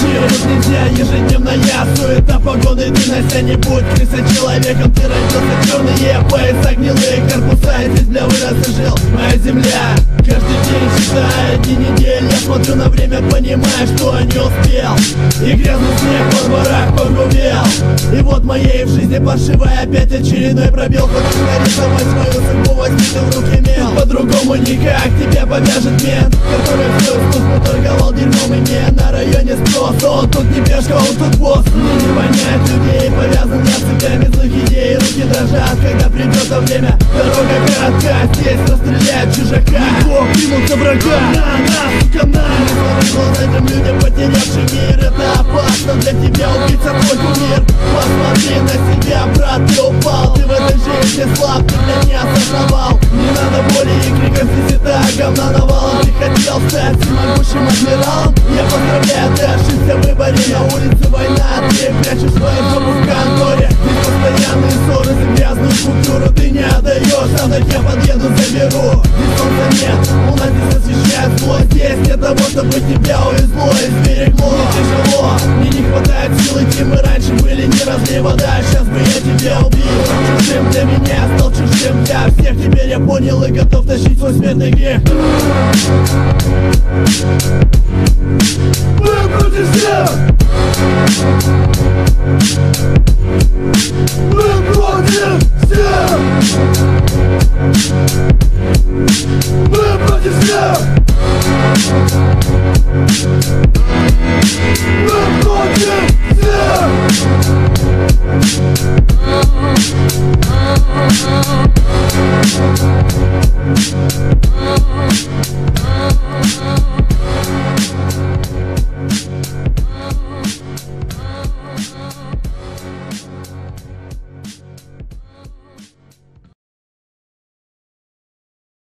Чировать нельзя, ежедневная суета погоны Ты на не будь крысочеловеком Ты родился черные пояса гнилые корпуса И здесь для вырос жил моя земля Каждый день считаю дни недель Я смотрю на время, понимая что не успел И грязный снег во дворах погубил вот моей в жизни паршивая опять очередной пробел. Хочешь нарисовать свою судьбу, возьми ты в руки мел По-другому никак тебя повяжет мент Который всю службу торговал дерьмом и мне на районе спрос Он тут не пешка, он тут босс. Мне не понять людей, повязан я цепями злых идей Руки дрожат, когда придет то время. Дорога коротка, здесь расстреляют чужака. Бог примутся врага. На нас, сука, на слаб, ты не осознавал. Не надо боли и криков, так говна навалом Ты хотел стать всемогущим адмиралом. Я поздравляю, ты ошибся в выборе. На улице война, ты прячешь свою жопу в конторе. Здесь постоянные ссоры за грязную купюру Ты не отдаешь, надо я подъеду, заберу. Здесь солнца нет, луна здесь освещает зло. Здесь для того, чтобы тебя увезло. И сберегло Мне тяжело, мне не хватает сил идти Мы раньше были не разлей вода, я понял и готов тащить свой смертный грех